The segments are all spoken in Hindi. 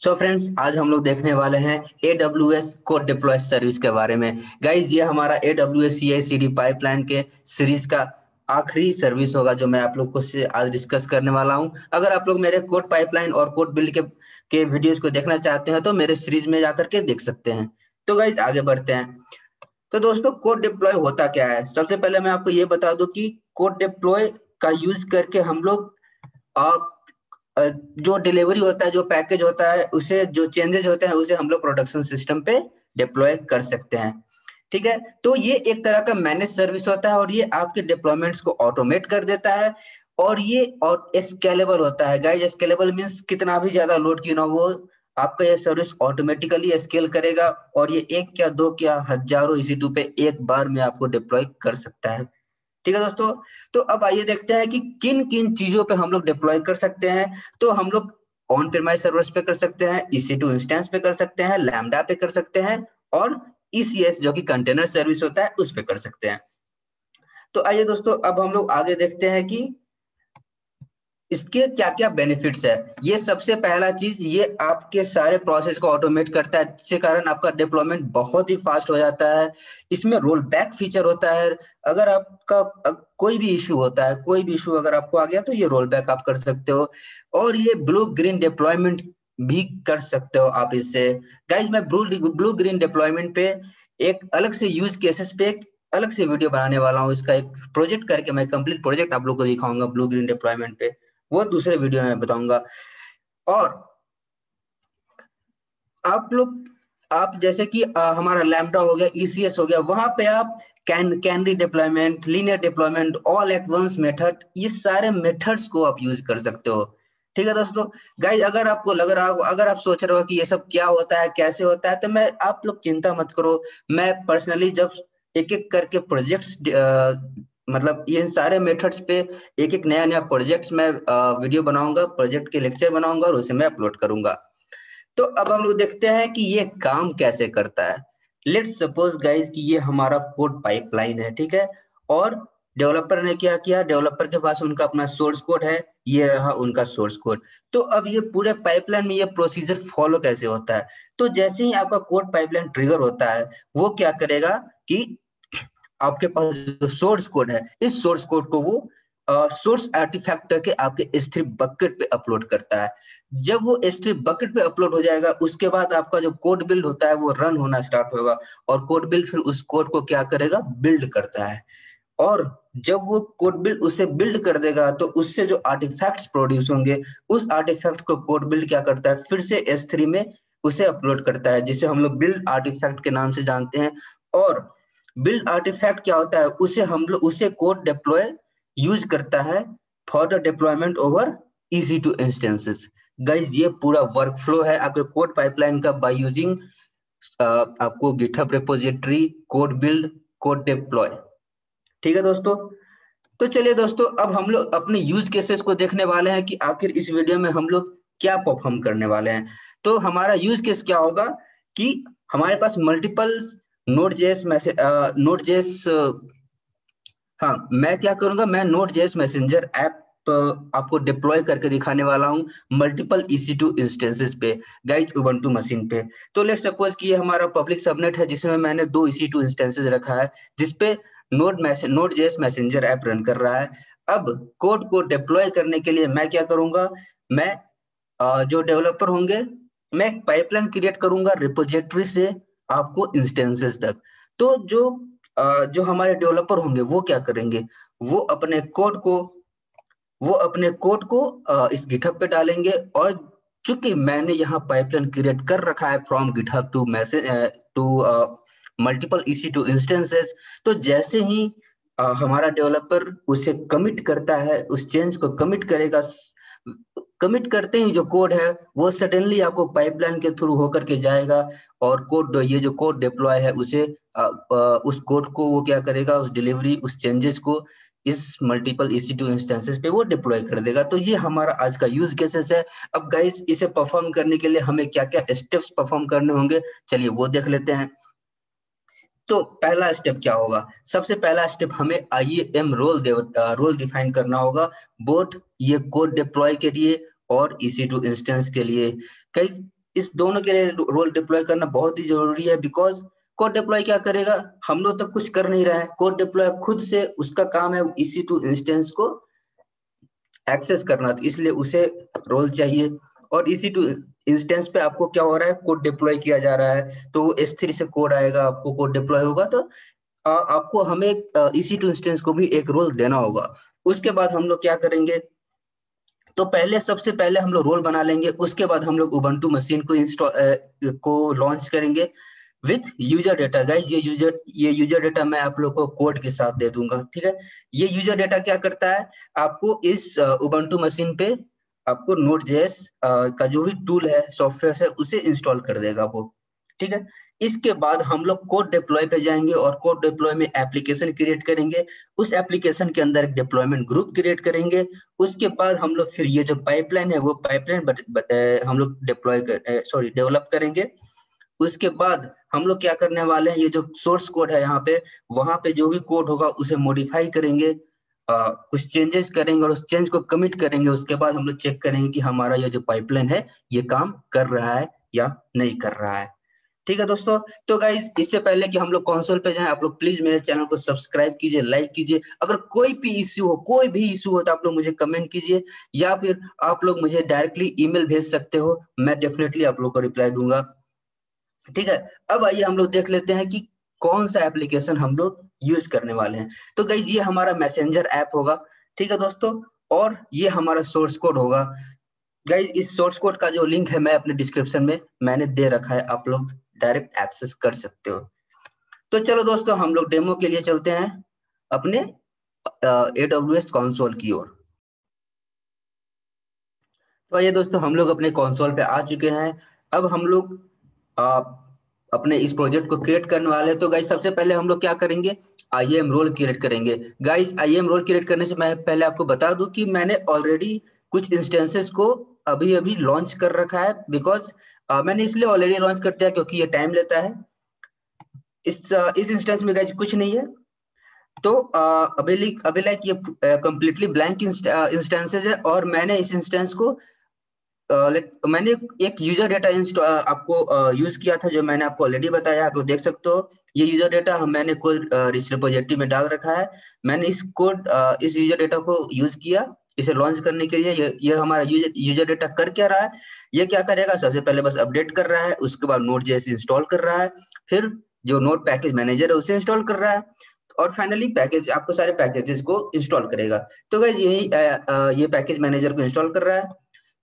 सो so फ्रेंड्स आज हम लोग देखने वाले हैं A W S code deploy service के बारे में। गाइज़ ये हमारा A W S C I C D pipeline के सीरीज़ का आखिरी सर्विस होगा जो मैं आप लोग को से आज डिस्कस करने वाला हूँ। अगर आप लोग मेरे कोड पाइपलाइन और कोड बिल्ड के के वीडियोस को देखना चाहते हैं तो मेरे सीरीज़ में जाकर के देख सकते हैं। तो गाइज़ आगे बढ़ते हैं। तो दोस्तों कोड डिप्लॉय होता क्या है? सबसे पहले मैं आपको ये बता दूँ कि कोड डिप्लॉय का यूज़ करके हम लोग जो डिलीवरी होता है, जो पैकेज होता है, उसे, जो चेंजेस होते हैं, उसे हम लोग प्रोडक्शन सिस्टम पे डिप्लॉय कर सकते हैं। ठीक है? तो ये एक तरह का मैनेज सर्विस होता है और ये आपके डिप्लॉयमेंट्स को ऑटोमेट कर देता है और ये और स्केलेबल होता है। गाइस स्केलेबल मींस कितना भी ज़्यादा लोड क्यों ना वो आपका ये सर्विस ऑटोमेटिकली स्केल करेगा और ये एक क्या, दो क्या, हज़ारों इसी टू पे एक बार में आपको डिप्लॉय कर सकता है। ठीक है दोस्तों? तो अब आइए देखते हैं कि किन किन चीज़ों पे हम लोग डिप्लॉय कर सकते हैं। तो हम लोग ऑन प्रमाइज सर्वर्स पे कर सकते हैं ईसी टू इंस्टेंस पे कर सकते हैं लैमडा पे कर सकते हैं और ईसीएस जो कि कंटेनर सर्विस होता है, उस पे कर सकते हैं। तो आइए दोस्तों, अब हम लोग आगे देखते हैं कि इसके क्या क्या बेनिफिट्स है? ये सबसे पहला चीज़, ये आपके सारे प्रोसेस को ऑटोमेट करता है, जिसके कारण आपका डिप्लॉयमेंट बहुत ही फास्ट हो जाता है। इसमें रोल बैक फीचर होता है। अगर आपका कोई भी इशू होता है, कोई भी इशू अगर आपको आ गया तो ये रोल बैक आप कर सकते हो। और ये ब्लू ग्रीन डिप्लॉयमेंट भी कर सकते हो आप इससे। गाइज़ मैं ब्लू ब्लू ग्रीन डिप्लॉयमेंट पे एक अलग से यूज़ केसेस पे एक अलग से वीडियो बनाने वाला हूँ। इसका एक प्रोजेक्ट करके मैं कंप्लीट प्रोजेक्ट आप लोग को दिखाऊँगा ब्लू ग्रीन डिप्लॉयमेंट पे। वो दूसरे वीडियो में बताऊँगा। और आप लोग आप जैसे कि आ, हमारा लैमडा हो गया ईसीएस हो गया वहाँ पे आप can canary deployment linear deployment all at once method ये सारे मेथड्स को आप यूज़ कर सकते हो। ठीक है दोस्तों? गाइज़ अगर आपको लग रहा हो अगर आप सोच रहे हो कि ये सब क्या होता है कैसे होता है तो मैं आप लोग चिंता मत करो। मैं पर्सनली जब एक एक करके प्रोजेक्ट्स मतलब ये सारे मेथड्स पे एक एक नया नया प्रोजेक्ट्स में वीडियो बनाऊँगा प्रोजेक्ट के लेक्चर बनाऊँगा और उसे मैं अपलोड करूँगा। तो अब हम लोग देखते हैं कि ये काम कैसे करता है। लेट्स सपोज़ गाइज़ कि ये हमारा कोड पाइपलाइन है, ठीक है? और डेवलपर ने क्या किया? डेवलपर के पास उनका अपना सोर्स कोड है, ये रहा उनका सोर्स कोड तो अब ये पूरे पाइपलाइन में ये प्रोसीजर फॉलो कैसे होता है? तो जैसे ही आपका कोड पाइपलाइन ट्रिगर होता है, वो क्या करेगा कि आपके पास जो सोर्स कोड है, इस सोर्स कोड को वो सोर्स आर्टिफैक्ट के आपके स्ट्रिप बकेट पे अपलोड करता है। जब वो स्ट्रिप बकेट पे अपलोड हो जाएगा, उसके बाद आपका जो कोड बिल्ड होता है, वो रन होना स्टार्ट होगा और कोड बिल्ड फिर उस कोड को क्या करेगा? बिल्ड करता है। और जब वो कोड बिल्ड उसे बिल्ड कर देगा तो उससे जो आर्टिफैक्ट्स प्रोड्यूस होंगे, उस आर्टिफैक्ट को कोड बिल्ड क्या करता है? फिर से एस में उसे अपलोड करता है, जिसे हम लोग बिल्ड आर्टिफैक्ट के नाम से जानते हैं। और बिल्ड आर्टिफैक्ट क्या होता है? उसे हम लोग, उसे कोड डिप्लॉय यूज़ करता है for the deployment over EC two instances guys ये पूरा वर्क फ्लो है। आपके कोड पाइपलाइन का बाय यूजिंग आपको GitHub repository code build code deploy ठीक है दोस्तों? तो चलिए दोस्तों, अब हम लोग अपने यूज़ केसेस को देखने वाले हैं कि आखिर इस वीडियो में हम लोग क्या परफॉर्म करने वाले हैं। तो हमारा यूज़ केस क्या होगा कि हमारे पास multiple Node JS message Node JS हाँ मैं क्या करूँगा? मैं नोट जेस मैसेंजर ऐप आपको डिप्लॉय करके दिखाने वाला हूँ मल्टीपल ईसी टू इंस्टेंसेस पे गाइड उबंटू मशीन पे। तो लेट सपोज़ कि ये हमारा पब्लिक सबनेट है, जिसमें मैंने दो ईसी टू इंस्टेंसेस रखा है, जिसपे Node message Node JS messenger app run कर रहा है। अब कोड को डिप्लॉय करने के लिए मैं क्या करूँगा? मैं जो डेवलपर होंगे, मैं एक पाइपलाइन क्रिएट करूँगा रिपोजिटरी से। आपको इंस्टेंसेस तक। तो जो जो हमारे डेवलपर होंगे वो क्या करेंगे? वो अपने कोड को वो अपने कोड को इस गिटहब पे डालेंगे और चूँकि मैंने यहाँ पाइपलाइन क्रिएट कर रखा है from GitHub to message to multiple EC two instances तो जैसे ही uh, हमारा डेवलपर उसे कमिट करता है उस चेंज को कमिट करेगा कमिट करते ही जो कोड है वो सडनली आपको पाइपलाइन के थ्रू होकर के जाएगा और कोड ये जो कोड डिप्लॉय है उसे आ, आ, उस कोड को वो क्या करेगा उस डिलीवरी उस चेंजेस को इस मल्टीपल ईसी टू इंस्टेंसेस पे वो डिप्लॉय कर देगा। तो ये हमारा आज का यूज़ केसेस है। अब गाइस इसे परफॉर्म करने के लिए हमें क्या क्या स्टेप्स परफॉर्म करने होंगे चलिए वो देख लेते हैं। तो पहला स्टेप क्या होगा? सबसे पहला स्टेप हमें I M role role define करना होगा। बोट ये कोड डिप्लॉय के लिए और ईसी टू इंस्टेंस के लिए कई इस दोनों के लिए रोल डिप्लॉय करना बहुत ही ज़रूरी है बिकॉज़ कोड डिप्लॉय क्या करेगा? हम लोग तो कुछ कर नहीं रहे हैं। कोड डिप्लॉय खुद से उसका काम है इसी टू इंस्टेंस को एक्सेस करना। तो इसलिए उसे रोल चाहिए। और इसी टू इंस्टेंस पे आपको क्या हो रहा है? कोड डिप्लॉय किया जा रहा है। तो एस थ्री से कोड आएगा आपको कोड डिप्लॉय होगा। तो आ, आपको हमें इसी टू इंस्टेंस को भी एक रोल देना होगा। उसके बाद हम लोग क्या करेंगे? तो पहले, सबसे पहले हम लोग रोल बना लेंगे, उसके बाद हम लोग उबंटू मशीन को इंस्टॉल को लॉन्च करेंगे विथ यूज़र डेटा गाइज़ ये यूज़र ये यूज़र डेटा मैं आप लोग को कोड के साथ दे दूँगा, ठीक है? ये यूज़र डेटा क्या करता है? आपको इस उबंटू मशीन पे आपको नोट जेस का जो भी टूल है सॉफ्टवेयर है, उसे इंस्टॉल कर देगा वो, ठीक है? इसके बाद हम लोग कोड डिप्लॉय पे जाएँगे और कोड डिप्लॉय में एप्लीकेशन क्रिएट करेंगे। उस एप्लीकेशन के अंदर एक डिप्लॉयमेंट ग्रुप क्रिएट करेंगे। उसके बाद हम लोग फिर ये जो पाइपलाइन है वो पाइपलाइन हम लोग डिप्लॉय कर सॉरी डेवलप करेंगे। उसके बाद हम लोग क्या करने वाले हैं ये जो सोर्स कोड है यहाँ पे वहाँ पे जो भी कोड होगा उसे मॉडिफाई करेंगे। आ, कुछ चेंजेस करेंगे और उस चेंज को कमिट करेंगे। उसके बाद हम लोग चेक करेंगे कि हमारा ये जो पाइपलाइन है ये काम कर रहा है या नहीं कर रहा है। ठीक है दोस्तों? तो गाइज़ इससे पहले कि हम लोग कॉन्सोल पे जाएँ, आप लोग प्लीज़ मेरे चैनल को सब्सक्राइब कीजिए लाइक कीजिए। अगर कोई भी इश्यू हो, कोई भी इश्यू हो तो आप लोग मुझे कमेंट कीजिए, या फिर आप लोग मुझे डायरेक्टली ईमेल भेज सकते हो, मैं डेफिनेटली आप लोग को रिप्लाई दूँगा। ठीक है? अब आइए हम लोग देख लेते हैं कि कौन सा एप्लीकेशन हम लोग यूज़ करने वाले हैं। तो गाइज़ ये हमारा मैसेंजर ऐप होगा। ठीक है दोस्तों? और ये हमारा सोर्स कोड होगा। गाइज़ इस सोर्स कोड का जो लिंक है, मैं अपने डिस्क्रिप्शन में मैंने दे रखा है आप लोग। डायरेक्ट एक्सेस कर सकते हो। तो चलो दोस्तों, हम लोग डेमो के लिए चलते हैं अपने ए एस कॉन्सोल की ओर। तो ये दोस्तों, हम लोग अपने कॉन्सोल पे आ चुके हैं। अब हम लोग अपने इस प्रोजेक्ट को क्रिएट करने वाले तो गाइज़ सबसे पहले हम लोग क्या करेंगे? आई एम रोल क्रिएट करेंगे। Guys I M role create करने से मैं पहले आपको बता दूँ कि मैंने ऑलरेडी कुछ इंस्टेंसेस को अभी अभी लॉन्च कर रखा है। बिकॉज़ मैंने इसलिए ऑलरेडी लॉन्च कर दिया क्योंकि ये टाइम लेता है। इस इस इंस्टेंस में कुछ नहीं है। तो अभी अभी लाइक ये कंप्लीटली ब्लैंक इंस्टेंसेज है और मैंने इस इंस्टेंस को लाइक मैंने एक यूज़र डेटा आपको यूज़ किया था जो मैंने आपको ऑलरेडी बताया। आप लोग देख सकते हो, ये यूज़र डेटा मैंने कोड रिपोजिटरी में डाल रखा है। मैंने इस कोड इस यूज़र डेटा को यूज़ किया। इसे लॉन्च करने के लिए, ये ये हमारा यूज़र यूज़र डेटा कर क्या रहा है? ये क्या करेगा? सबसे पहले बस अपडेट कर रहा है, उसके बाद नोट जैसे इंस्टॉल कर रहा है, फिर जो नोट पैकेज मैनेजर है उसे इंस्टॉल कर रहा है, और फाइनली पैकेज आपको सारे पैकेजेस को इंस्टॉल करेगा। तो गाइज़ यही ये पैकेज मैनेजर को इंस्टॉल कर रहा है।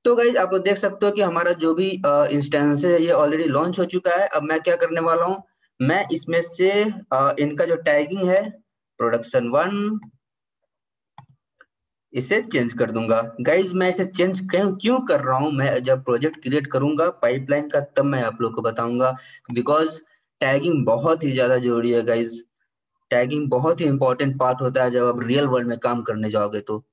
तो गाइज़ आप लोग देख सकते हो कि हमारा जो भी इंस्टेंस है, ये ऑलरेडी लॉन्च हो चुका है। अब मैं क्या करने वाला हूँ? मैं इसमें से इनका जो टैगिंग है प्रोडक्शन वन इसे चेंज कर दूँगा। गाइज़ मैं इसे चेंज क्यों क्यों कर रहा हूँ? मैं जब प्रोजेक्ट क्रिएट करूँगा पाइपलाइन का, तब मैं आप लोग को बताऊँगा। बिकॉज़ टैगिंग बहुत ही ज़्यादा ज़रूरी है गाइज़ टैगिंग बहुत ही इंपॉर्टेंट पार्ट होता है जब आप रियल वर्ल्ड में काम करने जाओगे तो।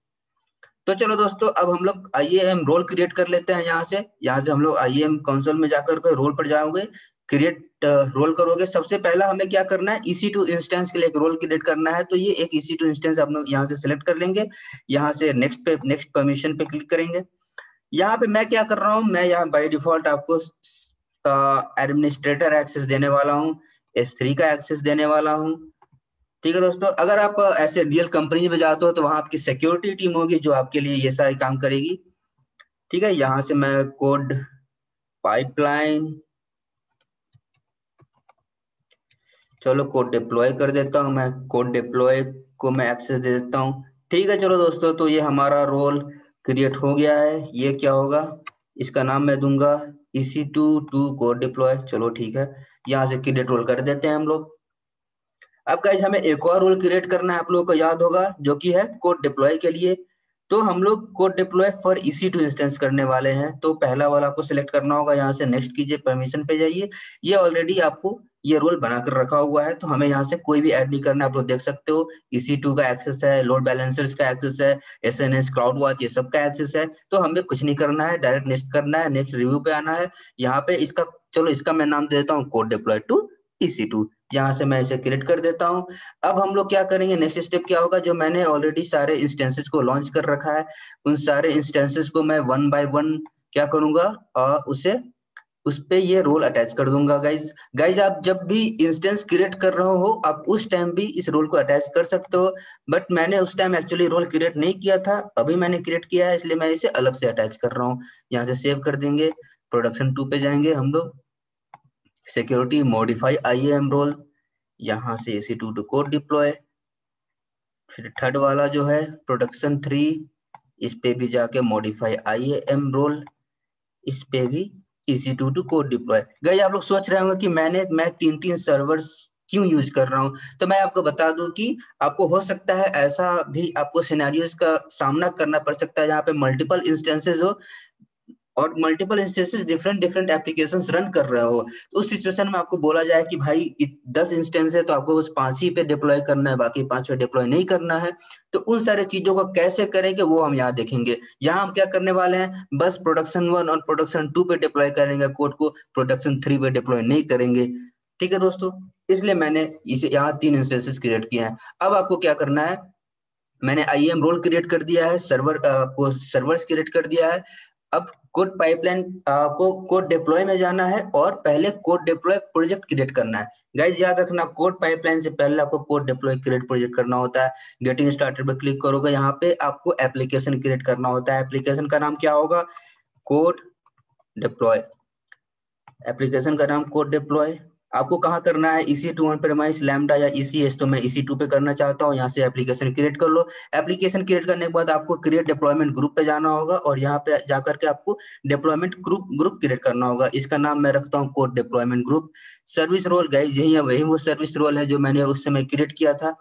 तो चलो दोस्तों, अब हम लोग आई एम रोल क्रिएट कर लेते हैं यहाँ से। यहाँ से हम लोग आई एम कंसोल में जाकर के रोल पर जाओगे। क्रिएट रोल uh, करोगे सबसे पहला हमें क्या करना है? इसी टू इंस्टेंस के लिए एक रोल क्रिएट करना है तो ये एक इसी टू इंस्टेंस हम लोग यहाँ से सिलेक्ट कर लेंगे यहाँ से नेक्स्ट पे नेक्स्ट परमिशन पे क्लिक करेंगे। यहाँ पे मैं क्या कर रहा हूँ मैं यहाँ बाई डिफ़ॉल्ट आपको एडमिनिस्ट्रेटर uh, एक्सेस देने वाला हूँ एस थ्री का एक्सेस देने वाला हूँ। ठीक है दोस्तों अगर आप ऐसे रियल कंपनी में जाते हो तो वहाँ आपकी सिक्योरिटी टीम होगी जो आपके लिए ये सारे काम करेगी। ठीक है यहाँ से मैं कोड पाइपलाइन चलो कोड डिप्लॉय कर देता हूँ मैं। कोड डिप्लॉय को मैं एक्सेस दे देता हूँ। ठीक है चलो दोस्तों तो ये हमारा रोल क्रिएट हो गया है। ये क्या होगा? इसका नाम मैं दूँगा इसी टू टू कोड डिप्लॉय चलो ठीक है, यहाँ से क्रिएट रोल कर देते हैं हम लोग। अब गाइज़ हमें एक और रोल क्रिएट करना है आप लोगों को याद होगा, जो कि है कोड डिप्लॉय के लिए। तो हम लोग code deploy for EC two instance करने वाले हैं। तो पहला वाला आपको सिलेक्ट करना होगा, यहाँ से नेक्स्ट कीजिए परमिशन पे जाइए। ये ऑलरेडी आपको ये रोल बनाकर रखा हुआ है तो हमें यहाँ से कोई भी ऐड नहीं करना आप लोग देख सकते हो इसी टू का एक्सेस है लोड बैलेंसर्स का एक्सेस है S N S cloud watch ये सब का एक्सेस है। तो हमें कुछ नहीं करना है डायरेक्ट नेक्स्ट करना है नेक्स्ट रिव्यू पे आना है। यहाँ पे इसका, चलो इसका मैं नाम दे देता हूँ code deploy to EC two यहाँ से मैं इसे क्रिएट कर देता हूँ। अब हम लोग क्या करेंगे? नेक्स्ट स्टेप क्या होगा? जो मैंने ऑलरेडी सारे इंस्टेंसेस को लॉन्च कर रखा है, उन सारे इंस्टेंसेस को मैं वन बाय वन क्या करूँगा? और उसे, उस पे ये रोल अटैच कर दूँगा गाइज़ गाइज़ आप जब भी इंस्टेंस क्रिएट कर रहे हो, आप उस टाइम भी इस रोल को अटैच कर सकते हो। बट मैंने उस टाइम एक्चुअली रोल क्रिएट नहीं किया था, अभी मैंने क्रिएट किया है, इसलिए मैं इसे अलग से अटैच कर रहा हूँ। यहाँ से सेव कर देंगे प्रोडक्शन टू पे जाएँगे हम लोग। Security modify I M role यहाँ से A two two code deploy फिर थर्ड वाला जो है प्रोडक्शन थ्री इस पे भी जाके मॉडिफाई आई एम रोल इस पे भी इसी टू टू कोड डिप्लॉय गई, आप लोग सोच रहे होंगे कि मैंने, मैं तीन तीन सर्वर्स क्यों यूज़ कर रहा हूँ? तो मैं आपको बता दूँ कि आपको हो सकता है ऐसा भी आपको सिनेरियोस का सामना करना पड़ सकता है, जहाँ पे मल्टीपल इंस्टेंसेस हो और multiple instances different different application run कर रहे हो। तो उस सिचुएशन में आपको बोला जाए कि भाई दस इंस्टेंस है तो आपको बस पाँच ही पे डिप्लॉय करना है, बाकी पाँच पे डिप्लॉय नहीं करना है। तो उन सारे चीज़ों को कैसे करेंगे वो हम यहाँ देखेंगे। यहाँ हम क्या करने वाले हैं? बस प्रोडक्शन वन और प्रोडक्शन टू पे डिप्लॉय करेंगे कोड को प्रोडक्शन थ्री पे डिप्लॉय नहीं करेंगे। ठीक है दोस्तों? इसलिए मैंने इसे यहाँ तीन इंस्टेंसेस क्रिएट किए हैं। अब आपको क्या करना है? मैंने आई एम रोल क्रिएट कर दिया है सर्वर को सर्वर्स क्रिएट कर दिया है। अब कोड पाइपलाइन आपको कोड डिप्लॉय में जाना है और पहले कोड डिप्लॉय प्रोजेक्ट क्रिएट करना है। गाइज़ याद रखना कोड पाइपलाइन से पहले आपको कोड डिप्लॉय क्रिएट प्रोजेक्ट करना होता है। गेटिंग स्टार्टेड पर क्लिक करोगे, यहाँ पे आपको एप्लीकेशन क्रिएट करना होता है। एप्लीकेशन का नाम क्या होगा? कोड डिप्लॉय एप्लीकेशन का नाम कोड डिप्लॉय आपको कहाँ करना है? इसी टू वन प्रेमाइस लैमडा या इसी एस तो मैं इसी टू पे करना चाहता हूँ। यहाँ से एप्लीकेशन क्रिएट कर लो। एप्लीकेशन क्रिएट करने के बाद आपको क्रिएट डिप्लॉयमेंट ग्रुप पे जाना होगा और यहाँ पे जाकर के आपको डिप्लॉयमेंट ग्रुप ग्रुप क्रिएट करना होगा। इसका नाम मैं रखता हूँ code deployment group service role गई यही है, वही वो सर्विस रोल है जो मैंने उस समय क्रिएट किया था।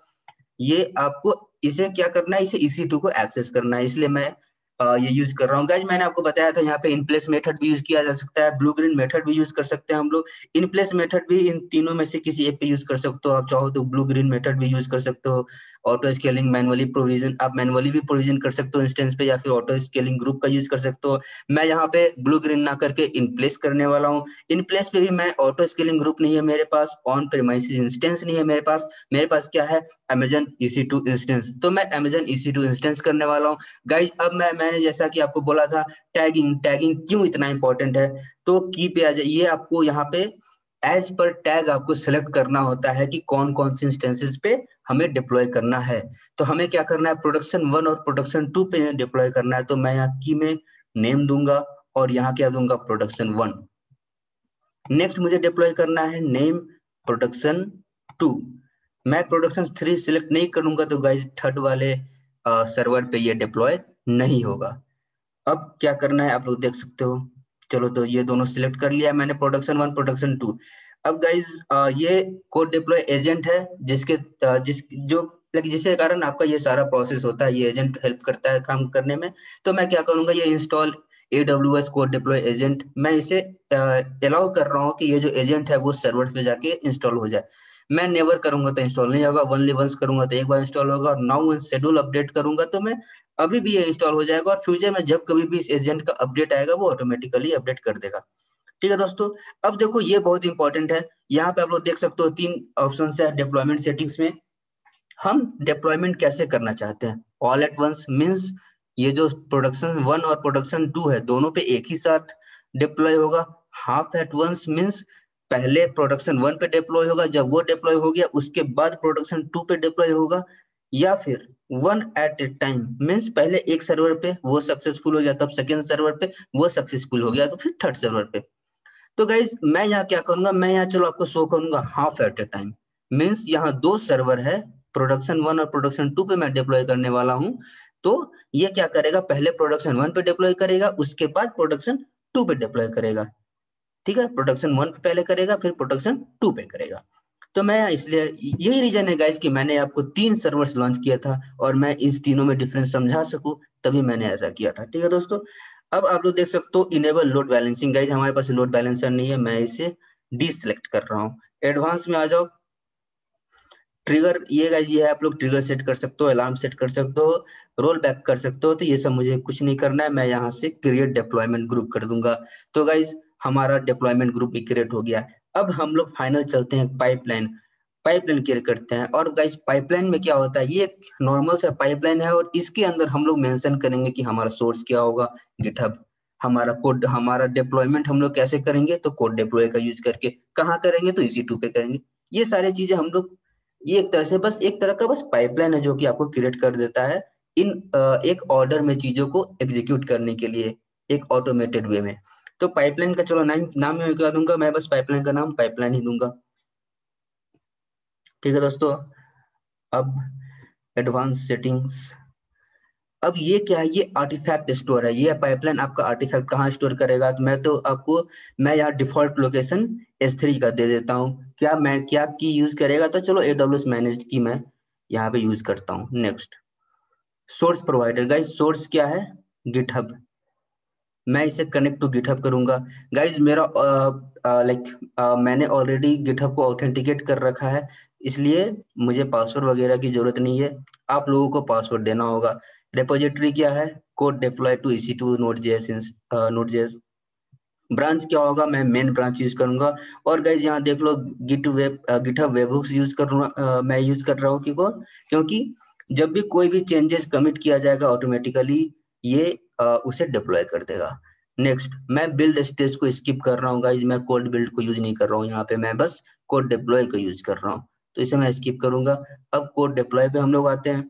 ये आपको इसे क्या करना है? इसे इसी टू को एक्सेस करना है। इसलिए मैं ये यूज़ कर रहा हूँ। गाइज़ मैंने आपको बताया था यहाँ पे इनप्लेस मेथड भी यूज़ किया जा सकता है। ब्लू ग्रीन मेथड भी यूज़ कर सकते हैं हम लोग। इनप्लेस मेथड भी इन तीनों में से किसी एक पे यूज़ कर सकते हो आप चाहो तो। ब्लू ग्रीन मेथड भी यूज़ कर सकते हो। ऑटो स्केलिंग मैनुअली प्रोविज़न आप मैनुअली भी प्रोविज़न कर सकते हो इंस्टेंस पे या फिर ऑटो स्केलिंग ग्रुप का यूज़ कर सकते हो। मैं यहाँ पे ब्लू ग्रीन ना करके इनप्लेस करने वाला हूँ। इनप्लेस पे भी मैं ऑटो स्केलिंग ग्रुप नहीं है मेरे पास। ऑन प्रेमाइसिस इंस्टेंस नहीं है मेरे पास। मेरे पास क्या है? अमेजन टू इंस्टेंस तो मैं अमेजन टू इंस्टेंस करने वाला हूँ। गाइज़ अब मैं मैंने जैसा कि आपको बोला था टैगिंग टैगिंग क्यों इतना इंपॉर्टेंट है? तो की पे आ जाइए आपको यहाँ पे एज पर टैग आपको सिलेक्ट करना होता है कि कौन कौन से इंस्टेंसेस पे हमें डिप्लॉय करना है। तो हमें क्या करना है? प्रोडक्शन वन और प्रोडक्शन टू पे डिप्लॉय करना है। तो मैं यहाँ की में नेम दूँगा और यहाँ क्या दूँगा? प्रोडक्शन वन नेक्स्ट मुझे डिप्लॉय करना है नेम प्रोडक्शन टू मैं प्रोडक्शन थ्री सिलेक्ट नहीं करूँगा तो गाइज़ थर्ड वाले सर्वर पे ये डिप्लॉय नहीं होगा। अब क्या करना है, आप लोग देख सकते हो। चलो तो ये दोनों सिलेक्ट कर लिया मैंने प्रोडक्शन वन प्रोडक्शन टू अब गाइज़ ये कोड डिप्लॉय एजेंट है, जिसके जिस, जो जिसके कारण आपका ये सारा प्रोसेस होता है, ये एजेंट हेल्प करता है काम करने में। तो मैं क्या करूँगा, ये install A W S code deploy agent मैं इसे अलाउ कर रहा हूँ कि ये जो एजेंट है, वो सर्वर पे जाके इंस्टॉल हो जाए। मैं नेवर करूँगा तो इंस्टॉल नहीं होगा वनली वंस करूँगा तो एक बार इंस्टॉल होगा और नाउ शेड्यूल अपडेट करूँगा तो मैं अभी भी ये इंस्टॉल हो जाएगा और फ्यूचर में जब कभी भी इस एजेंट का अपडेट आएगा वो ऑटोमेटिकली अपडेट कर देगा। ठीक है दोस्तों, अब देखो ये बहुत इंपॉर्टेंट है। यहाँ पे आप लोग देख सकते हो तीन ऑप्शन है डिप्लॉयमेंट सेटिंग्स में। हम डिप्लॉयमेंट कैसे करना चाहते हैं? ऑल एट वंस मीन्स ये जो प्रोडक्शन वन और प्रोडक्शन टू है, दोनों पे एक ही साथ डिप्लॉय होगा। हाफ़ एट वंस मीन्स पहले प्रोडक्शन वन पे डिप्लॉय होगा, जब वो डिप्लॉय हो गया, उसके बाद प्रोडक्शन टू पे डिप्लॉय होगा, या फिर one at a time means पहले एक सर्वर पे वो सक्सेसफुल हो गया, तब सेकेंड सर्वर पे वो सक्सेसफुल हो गया तो फिर थर्ड सर्वर पे। तो गाइज़ मैं यहाँ क्या करूँगा? मैं यहाँ चलो आपको शो करूँगा half at a time means यहाँ दो सर्वर है प्रोडक्शन वन और प्रोडक्शन टू पे मैं डिप्लॉय करने वाला हूँ तो ये क्या करेगा? पहले प्रोडक्शन वन पे डिप्लॉय करेगा, उसके बाद प्रोडक्शन टू पे डिप्लॉय करेगा। ठीक है? प्रोडक्शन वन पे पहले करेगा, फिर प्रोडक्शन टू पे करेगा। तो मैं इसलिए, यही रीजन है गाइज़ कि मैंने आपको तीन सर्वर्स लॉन्च किया था और मैं इस तीनों में डिफरेंस समझा सकूँ, तभी मैंने ऐसा किया था। ठीक है दोस्तों? अब आप लोग देख सकते हो इनेबल लोड बैलेंसिंग गाइज़ हमारे पास लोड बैलेंसर नहीं है, मैं इसे डी सिलेक्ट कर रहा हूँ। एडवांस में आ जाओ। ट्रिगर ये गाइज़ ये है आप लोग ट्रिगर सेट कर सकते हो अलार्म सेट कर सकते हो रोल बैक कर सकते हो तो ये सब मुझे कुछ नहीं करना है, मैं यहाँ से क्रिएट डिप्लॉयमेंट ग्रुप कर दूँगा। तो गाइज़ हमारा डिप्लॉयमेंट ग्रुप भी क्रिएट हो गया। अब हम लोग फाइनल चलते हैं पाइपलाइन पाइपलाइन क्रिएट करते हैं। और गाइस पाइपलाइन में क्या होता है? ये नॉर्मल सा पाइपलाइन है और इसके अंदर हम लोग मेंशन करेंगे कि हमारा सोर्स क्या होगा? गिटहब हमारा कोड हमारा डिप्लॉयमेंट हम लोग कैसे करेंगे? तो कोड डिप्लॉय का यूज़ करके। कहाँ करेंगे? तो इसी टू पे करेंगे। ये सारी चीज़ें हम लोग, ये एक तरह से बस, एक तरह का बस पाइपलाइन है जो कि आपको क्रिएट कर देता है इन एक ऑर्डर में चीज़ों को एग्जीक्यूट करने के लिए, एक ऑटोमेटेड वे में। तो पाइपलाइन का चलो नाम नाम मैं क्या दूँगा, मैं बस पाइपलाइन का नाम पाइपलाइन ही दूँगा। ठीक है दोस्तों, अब एडवांस सेटिंग्स अब ये क्या है? ये आर्टिफैक्ट स्टोर है। ये पाइपलाइन आपका आर्टिफैक्ट कहाँ स्टोर करेगा? तो मैं तो आपको, मैं यहाँ डिफ़ॉल्ट लोकेशन एस थ्री का दे देता हूँ। क्या मैं, क्या की यूज़ करेगा? तो चलो एडब्ल्यू एस मैनेज की मैं यहाँ पे यूज़ करता हूँ। Next source provider guys source क्या है? गिटहब मैं इसे कनेक्ट टू गिटहब करूँगा। गाइज़ मेरा लाइक uh, uh, मैंने ऑलरेडी गिटहब को ऑथेंटिकेट कर रखा है इसलिए मुझे पासवर्ड वगैरह की ज़रूरत नहीं है। आप लोगों को पासवर्ड देना होगा। रेपोजिटरी क्या है? कोड डिप्लॉय टू इसी to Node JS Node JS branch क्या होगा? मैं मेन ब्रांच यूज़ करूँगा। और गाइज़ यहाँ देख लो git web GitHub webhooks use कर uh, मैं यूज़ कर रहा हूँ क्योंकि जब भी कोई भी चेंजेस कमिट किया जाएगा ऑटोमेटिकली ये uh, उसे डिप्लॉय कर देगा। नेक्स्ट मैं बिल्ड स्टेज को स्किप कर रहा हूँ गाइज़ मैं कोड बिल्ड को यूज़ नहीं कर रहा हूँ, यहाँ पे मैं बस कोड डिप्लॉय को यूज़ कर रहा हूँ। तो इसे मैं स्किप करूँगा। अब कोड डिप्लॉय पे हम लोग आते हैं।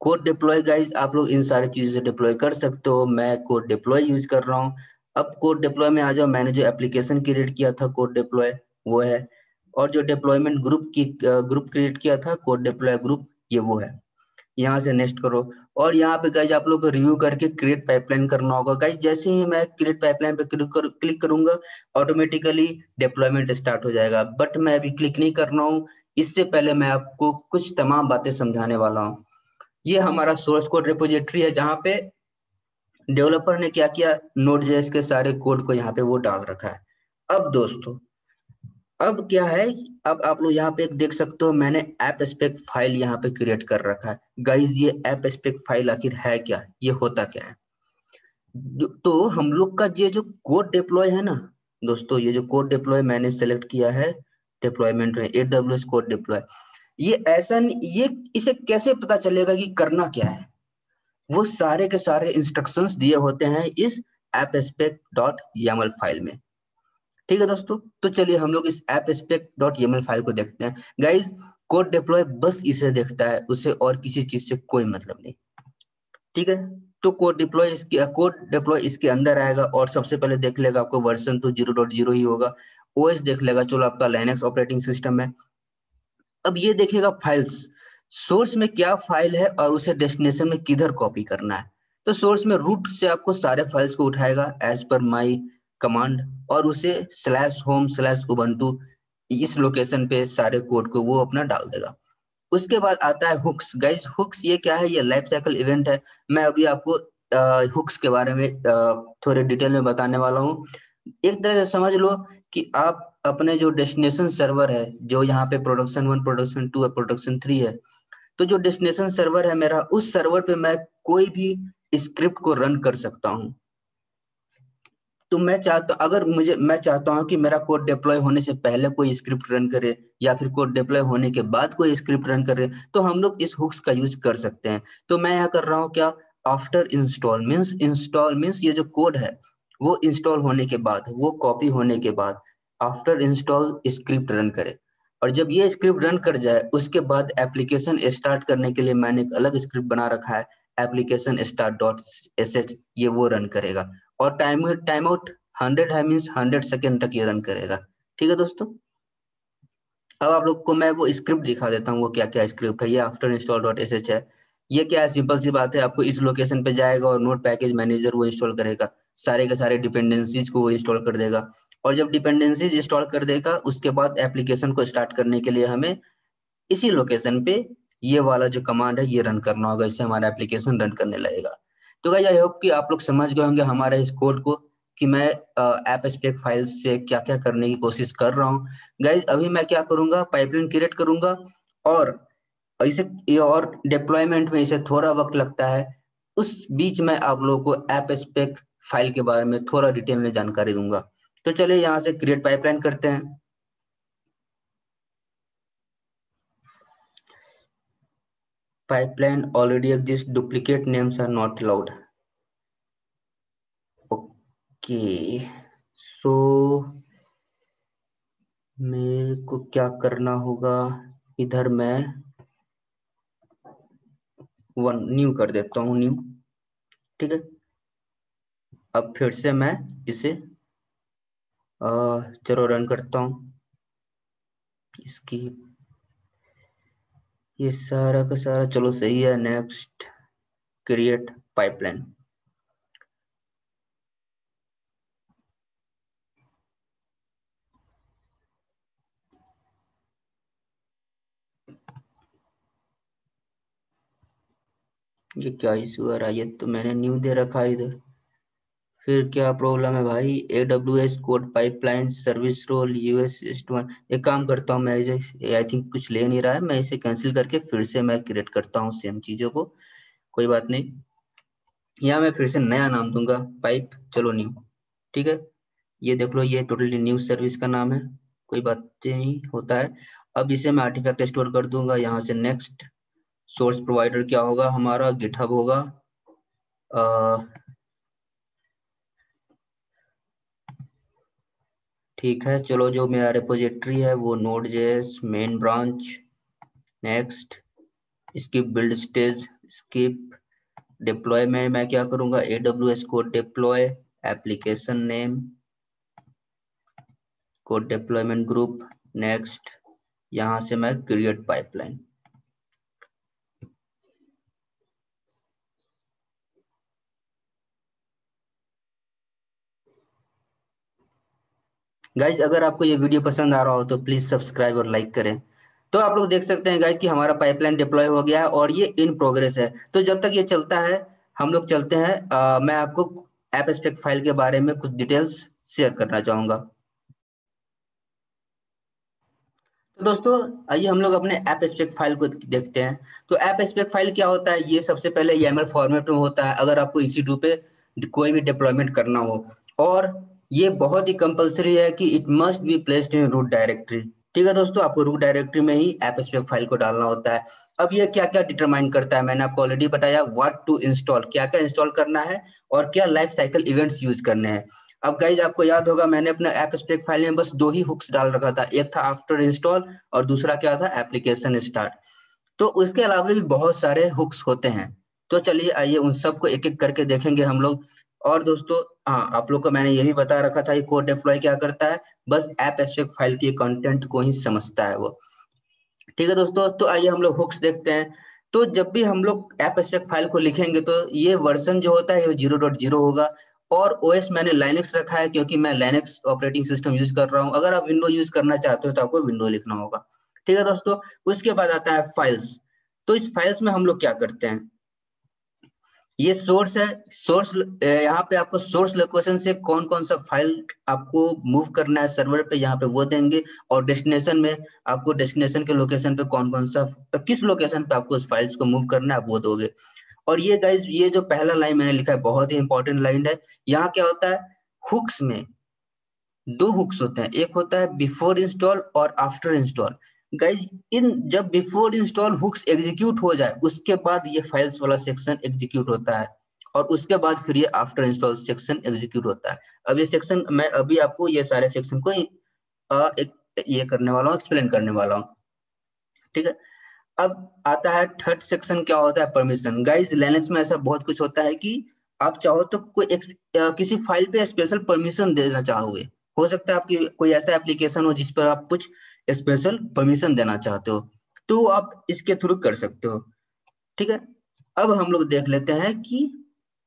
कोड डिप्लॉय गाइज़ आप लोग इन सारी चीज़ों से डिप्लॉय कर सकते हो। मैं कोड डिप्लॉय यूज़ कर रहा हूँ। अब कोड डिप्लॉय में आ जाओ। मैंने जो एप्लीकेशन क्रिएट किया था कोड डिप्लॉय वो है। और जो डिप्लॉयमेंट ग्रुप की ग्रुप क्रिएट किया था कोड डिप्लॉय ग्रुप ये वो है। यहाँ से नेक्स्ट करो। और यहाँ पे गाइज़ आप लोग को रिव्यू करके क्रिएट पाइपलाइन करना होगा। गाइज़ जैसे ही मैं क्रिएट पाइपलाइन पे क्लिक कर, क्लिक करूँगा ऑटोमेटिकली डिप्लॉयमेंट स्टार्ट हो जाएगा। बट मैं अभी क्लिक नहीं कर रहा हूँ। इससे पहले मैं आपको कुछ तमाम बातें समझाने वाला हूँ। ये हमारा सोर्स कोड रिपोजिटरी है जहाँ पे डेवलपर ने क्या किया? नोट जेएस के सारे कोड को यहाँ पे वो डाल रखा है। अब दोस्तों अब क्या है अब आप लोग यहाँ पे देख सकते हो, मैंने ऐप स्पेक फ़ाइल यहाँ पे क्रिएट कर रखा है। गाइज़ ये ऐप स्पेक फ़ाइल आखिर है क्या? ये होता क्या है? तो हम लोग का ये जो कोड डिप्लॉय है ना, दोस्तों, ये जो कोड डिप्लॉय मैंने सेलेक्ट किया है डिप्लॉयमेंट में एडब्ल्यू कोड डिप्लॉय ये ऐसा ये इसे कैसे पता चलेगा कि करना क्या है? वो सारे के सारे इंस्ट्रक्शंस दिए होते हैं इस एप स्पेक डॉट फ़ाइल में। ठीक है दोस्तों? तो चलिए हम लोग इस ऐप स्पेक डॉट फ़ाइल को देखते हैं। गाइज़ कोड डिप्लॉय बस इसे देखता है, उसे और किसी चीज़ से कोई मतलब नहीं। ठीक है? तो कोड डिप्लॉय इसके कोड डिप्लॉय इसके अंदर आएगा और सबसे पहले देख लेगा आपको वर्जन तो ज़ीरो डॉट ज़ीरो ही होगा। ओएस देख लेगा, चलो आपका लाइनेक्स ऑपरेटिंग सिस्टम है। अब ये देखेगा फाइल्स सोर्स में क्या फ़ाइल है और उसे डेस्टिनेशन में किधर कॉपी करना है? तो सोर्स में रूट से आपको सारे फाइल्स को उठाएगा एज पर माई कमांड और उसे स्लैश होम स्लैश उबंटू इस लोकेशन पे सारे कोड को वो अपना डाल देगा। उसके बाद आता है हुक्स गाइज़ हुक्स ये क्या है? ये लाइफ साइकिल इवेंट है। मैं अभी आपको हुक्स के बारे में थोड़े डिटेल में बताने वाला हूँ। एक तरह से समझ लो कि आप अपने जो डेस्टिनेशन सर्वर है, जो यहाँ पे प्रोडक्शन वन प्रोडक्शन टू है प्रोडक्शन थ्री है तो जो डेस्टिनेशन सर्वर है मेरा, उस सर्वर पे मैं कोई भी स्क्रिप्ट को रन कर सकता हूँ। तो मैं चाहता, अगर मुझे, मैं चाहता हूँ कि मेरा कोड डिप्लॉय होने से पहले कोई स्क्रिप्ट रन करे या फिर कोड डिप्लॉय होने के बाद कोई स्क्रिप्ट रन करे तो हम लोग इस हुक्स का यूज़ कर सकते हैं। तो मैं यहाँ कर रहा हूँ क्या? After install means install means ये जो कोड है, वो इंस्टॉल होने के बाद, वो कॉपी होने के बाद आफ्टर इंस्टॉल स्क्रिप्ट रन करे। और जब ये स्क्रिप्ट रन कर जाए, उसके बाद एप्लीकेशन स्टार्ट करने के लिए मैंने एक अलग स्क्रिप्ट बना रखा है application start dot S H ये वो रन करेगा। और टाइम टाइम आउट हंड्रेड है मीन्स हंड्रेड सेकेंड तक ये रन करेगा। ठीक है दोस्तों? अब आप लोग को मैं वो स्क्रिप्ट दिखा देता हूँ, वो क्या क्या स्क्रिप्ट है। ये after install dot S H है। ये क्या है? सिंपल सी बात है, आपको इस लोकेशन पे जाएगा और नोट पैकेज मैनेजर वो इंस्टॉल करेगा। सारे के सारे डिपेंडेंसीज को वो इंस्टॉल कर देगा। और जब डिपेंडेंसीज इंस्टॉल कर देगा, उसके बाद एप्लीकेशन को स्टार्ट करने के लिए हमें इसी लोकेशन पे ये वाला जो कमांड है, ये रन करना होगा। इससे हमारा एप्लीकेशन रन करने लगेगा। तो गाइस आई होप कि आप लोग समझ गए होंगे हमारे इस कोड को कि मैं ऐप स्पेक फ़ाइल से क्या क्या करने की कोशिश कर रहा हूँ। गाइज़ अभी मैं क्या करूँगा? पाइपलाइन क्रिएट करूँगा और इसे, ये और डिप्लॉयमेंट में इसे थोड़ा वक्त लगता है। उस बीच में आप लोगों को ऐप स्पेक फ़ाइल के बारे में थोड़ा डिटेल में जानकारी दूँगा। तो चलिए यहाँ से क्रिएट पाइपलाइन करते हैं। Pipeline already exists. Duplicate names are not allowed. Okay so मेरे को क्या करना होगा? इधर मैं वन न्यू कर देता हूँ न्यू ठीक है? अब फिर से मैं इसे चलो रन करता हूँ। इसकी ये सारा का सारा, चलो सही है नेक्स्ट क्रिएट पाइपलाइन ये क्या इशू आ रहा है? ये तो मैंने न्यू दे रखा है इधर। फिर क्या प्रॉब्लम है भाई? A W S code pipeline service role US one एक काम करता हूँ, मैं आई थिंक कुछ ले नहीं रहा है, मैं इसे कैंसिल करके फिर से मैं क्रिएट करता हूँ सेम चीज़ों को। कोई बात नहीं। यहाँ मैं फिर से नया नाम दूँगा पाइप चलो न्यू ठीक है? ये देख लो, ये टोटली न्यू सर्विस का नाम है, कोई बात नहीं, होता है। अब इसे मैं आर्टिफैक्ट स्टोर कर दूँगा, यहाँ से नेक्स्ट सोर्स प्रोवाइडर क्या होगा? हमारा गिटहब होगा। ठीक है, चलो जो मेरा रिपोजिटरी है वो Node JS main branch next skip build stage skip deploy में, मैं क्या करूँगा? A W S code deploy application name code deployment group next यहाँ से मैं क्रिएट पाइपलाइन गाइज़ अगर आपको ये वीडियो पसंद आ रहा हो तो प्लीज़ सब्सक्राइब और लाइक करें। तो आप लोग देख सकते हैं गाइज़ कि हमारा पाइपलाइन डिप्लॉय हो गया है और ये इन प्रोग्रेस है। तो जब तक ये चलता है हम लोग चलते हैं। आ, मैं आपको एप स्पेक फ़ाइल के बारे में कुछ डिटेल्स शेयर करना चाहूँगा। तो दोस्तों आइए हम लोग अपने ऐप स्पेक फ़ाइल को देखते हैं। तो ऐप स्पेक फ़ाइल क्या होता है? ये सबसे पहले ईएमएल फॉर्मेट में होता है। अगर आपको इसी टू पे कोई भी डिप्लॉयमेंट करना हो। और ये बहुत ही कंपलसरी है कि it must be placed in root directory ठीक है दोस्तों, आपको रूट डायरेक्टरी में ही एप स्पेक फ़ाइल को डालना होता है। अब ये क्या क्या डिटरमाइन करता है, मैंने आपको ऑलरेडी बताया व्हाट टू इंस्टॉल क्या क्या इंस्टॉल करना है और क्या लाइफ साइकिल इवेंट्स यूज़ करने हैं। अब गाइज़ आपको याद होगा, मैंने अपना ऐप स्पेक फ़ाइल में बस दो ही हुक्स डाल रखा था, एक था आफ्टर इंस्टॉल और दूसरा क्या था एप्लीकेशन स्टार्ट तो उसके अलावा भी बहुत सारे हुक्स होते हैं। तो चलिए आइए उन सबको एक एक करके देखेंगे हम लोग। और दोस्तों हाँ आप लोग को मैंने ये भी बता रखा था कि कोड डिप्लॉय क्या करता है? बस ऐप एस्पेक्ट फ़ाइल के कंटेंट को ही समझता है वो। ठीक है दोस्तों तो आइए हम लोग हुक्स देखते हैं। तो जब भी हम लोग ऐप एस्पेक्ट फ़ाइल को लिखेंगे तो ये वर्जन जो होता है वो ज़ीरो डॉट ज़ीरो होगा। और ओएस मैंने लाइनेक्स रखा है, क्योंकि मैं लाइनेक्स ऑपरेटिंग सिस्टम यूज़ कर रहा हूँ। अगर आप विंडो यूज़ करना चाहते हो तो आपको विंडो लिखना होगा। ठीक है दोस्तों, उसके बाद आता है फाइल्स तो इस फाइल्स में हम लोग क्या करते हैं? ये सोर्स है सोर्स यहाँ पे आपको सोर्स लोकेशन से कौन कौन सा फ़ाइल आपको मूव करना है सर्वर पे, यहाँ पे वो देंगे और डेस्टिनेशन में आपको डेस्टिनेशन के लोकेशन पे कौन कौन सा, किस लोकेशन पे आपको उस फाइल्स को मूव करना है आप वो दोगे। और ये गाइज़ ये जो पहला लाइन मैंने लिखा है, बहुत ही इंपॉर्टेंट लाइन है। यहाँ क्या होता है हुक्स में दो हुक्स होते हैं। एक होता है बिफोर इंस्टॉल और आफ्टर इंस्टॉल गाइज़ इन जब बिफोर इंस्टॉल हुक्स एग्जीक्यूट हो जाए उसके बाद ये फाइल्स वाला सेक्शन एग्जीक्यूट होता है और उसके बाद फिर ये आफ्टर इंस्टॉल सेक्शन एग्जीक्यूट होता है। अब ये सेक्शन मैं अभी आपको ये सारे सेक्शन को एक ये करने वाला हूँ एक्सप्लेन करने वाला हूँ। ठीक है? अब आता है थर्ड सेक्शन क्या होता है? परमिशन गाइज़ लेनेक्स में ऐसा बहुत कुछ होता है कि आप चाहो तो कोई आ, किसी फ़ाइल पे स्पेशल परमिशन देना चाहोगे। हो सकता है आपकी कोई ऐसा एप्लीकेशन हो जिस पर आप कुछ स्पेशल परमिशन देना चाहते हो तो आप इसके थ्रू कर सकते हो। ठीक है? अब हम लोग देख लेते हैं कि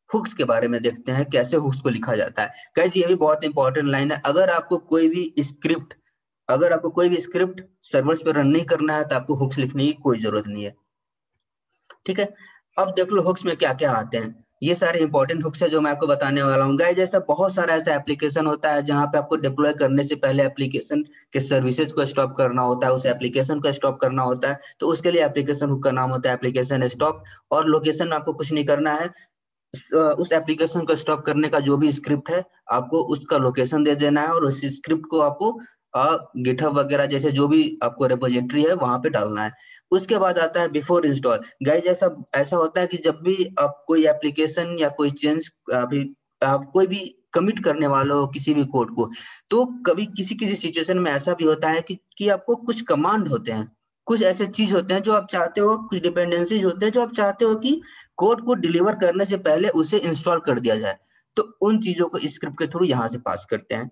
हुक्स के बारे में देखते हैं, कैसे हुक्स को लिखा जाता है। कैसे ये भी बहुत इंपॉर्टेंट लाइन है। अगर आपको कोई भी स्क्रिप्ट अगर आपको कोई भी स्क्रिप्ट सर्वर्स पर रन नहीं करना है तो आपको हुक्स लिखने की कोई ज़रूरत नहीं है। ठीक है? अब देख लो हुक्स में क्या क्या आते हैं। ये सारे इंपॉर्टेंट हुक्स है जो मैं आपको बताने वाला हूँ। गाइस जैसा बहुत सारा ऐसा एप्लीकेशन होता है जहाँ पे आपको डिप्लॉय करने से पहले एप्लीकेशन के सर्विसेज़ को स्टॉप करना होता है, उस एप्लीकेशन को स्टॉप करना होता है तो उसके लिए एप्लीकेशन हुक का नाम होता है एप्लीकेशन स्टॉप और लोकेशन आपको कुछ नहीं करना है। उस एप्लीकेशन को स्टॉप करने का जो भी स्क्रिप्ट है, आपको उसका लोकेशन दे देना है, और उस स्क्रिप्ट को आपको गिटहब वगैरह जैसे जो भी आपको रेपोजिटरी है वहाँ पे डालना है। उसके बाद आता है बिफोर इंस्टॉल गाइज़ ऐसा ऐसा होता है कि जब भी आप कोई एप्लीकेशन या कोई चेंज अभी आप कोई भी कमिट करने वाला हो किसी भी कोड को तो कभी किसी किसी सिचुएशन में ऐसा भी होता है कि, कि आपको कुछ कमांड होते हैं। कुछ ऐसे चीज़ होते हैं जो आप चाहते हो कुछ डिपेंडेंसीज होते हैं जो आप चाहते हो कि कोड को डिलीवर करने से पहले उसे इंस्टॉल कर दिया जाए। तो उन चीज़ों को स्क्रिप्ट के थ्रू यहाँ से पास करते हैं।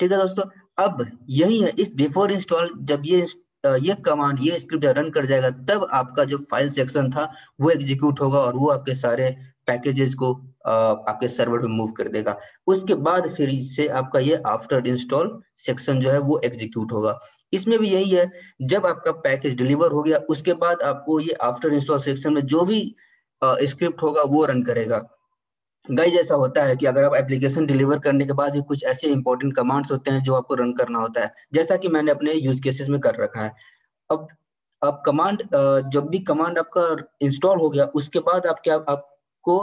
ठीक है दोस्तों? अब यही है, इस बिफोर इंस्टॉल जब ये ये कमांड ये स्क्रिप्ट रन कर जाएगा, तब आपका जो फ़ाइल सेक्शन था, वो एग्जीक्यूट होगा और वो आपके सारे पैकेजेस को आपके सर्वर पे मूव कर देगा। उसके बाद फिर से आपका ये आफ्टर इंस्टॉल सेक्शन जो है, वो एग्जीक्यूट होगा। इसमें भी यही है, जब आपका पैकेज डिलीवर हो गया, उसके बाद आपको ये आफ्टर इंस्टॉल सेक्शन में जो भी स्क्रिप्ट होगा, वो रन करेगा। गाइज़ ऐसा होता है कि अगर आप एप्लीकेशन डिलीवर करने के बाद भी कुछ ऐसे इंपॉर्टेंट कमांड्स होते हैं जो आपको रन करना होता है, जैसा कि मैंने अपने यूज़ केसेस में कर रखा है। अब अब कमांड जब भी कमांड आपका इंस्टॉल हो गया, उसके बाद आप क्या, आपको